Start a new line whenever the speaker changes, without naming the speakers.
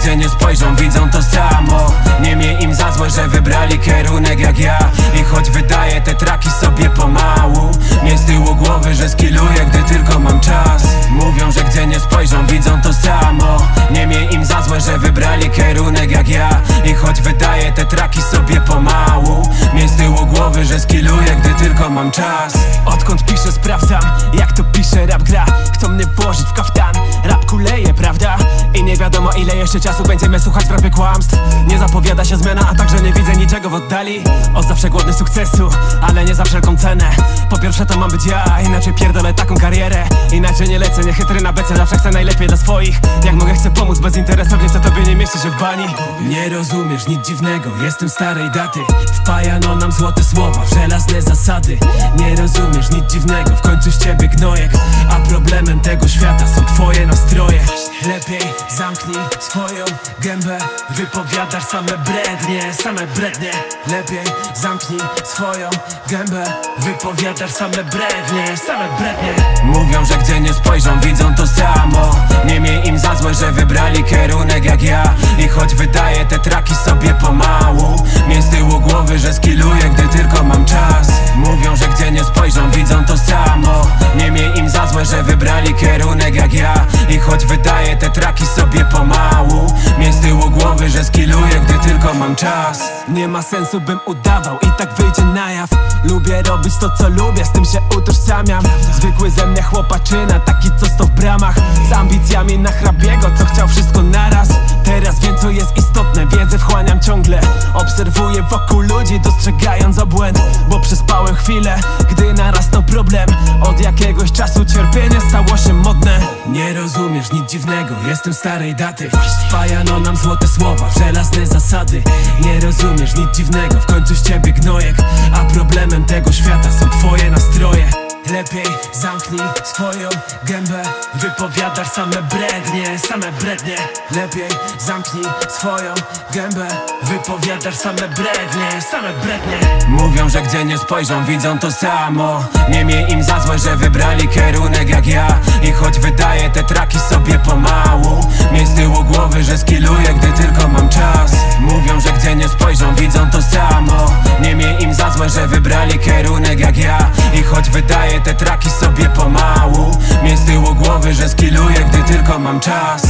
gdzie nie spojrzą widzą to samo. Nie miej im za złe, że wybrali kierunek jak ja. I choć wydaję te traki sobie pomału Nie z tyłu głowy, że skilluję, gdy tylko mam czas. Mówią, że gdzie nie spojrzą widzą to samo. Nie miej im za złe, że wybrali kierunek jak ja. I choć wydaję te traki sobie pomału Nie z tyłu głowy, że skilluję, gdy tylko mam czas
ile jeszcze czasu będziemy słuchać w rapie kłamstw? Nie zapowiada się zmiana, a także nie widzę niczego w oddali. Od zawsze głodny sukcesu, ale nie za wszelką cenę. Po pierwsze to mam być ja, inaczej pierdolę taką karierę. Inaczej nie lecę, nie chytry na bece, zawsze chcę najlepiej dla swoich. Jak mogę chcę pomóc bezinteresownie, co tobie nie mieści się w bani.
Nie rozumiesz nic dziwnego, jestem starej daty. Wpajano nam złote słowa, żelazne zasady. Nie rozumiesz nic dziwnego, w końcu z ciebie gnojek A problemem tego świata są twoje nastroje Lepiej zamknij swoją gębę Wypowiadasz same brednie, same brednie. Lepiej zamknij swoją gębę Wypowiadasz same brednie, same brednie. Mówią, że gdzie nie spojrzą widzą to samo. Nie miej im za złe, że wybrali kierunek jak ja. I choć wydaję te traki sobie pomału Miej z tyłu głowy, że skilluję, gdy tylko mam czas. Mówią, że gdzie nie spojrzą widzą to samo głowy, że skilluję, gdy tylko mam czas.
Nie ma sensu bym udawał i tak wyjdzie na jaw. Lubię robić to co lubię, z tym się utożsamiam. Zwykły ze mnie chłopaczyna, taki co sto w bramach. Z ambicjami na hrabiego, co chciał wszystko naraz. Teraz wiem co jest istotne, wiedzę wchłaniam ciągle. Obserwuję wokół ludzi, dostrzegając obłęd. Bo przespałem chwilę, gdy narastał problem. Od jakiegoś czasu cierpienie stało się modne.
Nie rozumiesz nic dziwnego, jestem starej daty. Wpajano nam złote słowa, żelazne zasady. Nie rozumiesz nic dziwnego, w końcu z ciebie gnojek. A problemem Wypowiadasz same brednie, same brednie. Lepiej zamknij swoją gębę Wypowiadasz same brednie, same brednie. Mówią, że gdzie nie spojrzą widzą to samo. Nie miej im za złe, że wybrali kierunek jak ja. I choć wydaję te traki sobie pomału Miej z tyłu głowy, że skilluję, gdy tylko mam czas. Mówią, że gdzie nie spojrzą widzą to samo. Nie miej im za złe, że wybrali kierunek jak ja choć wydaję te traki sobie pomału. Miej z tyłu głowy, że skilluję, gdy tylko mam czas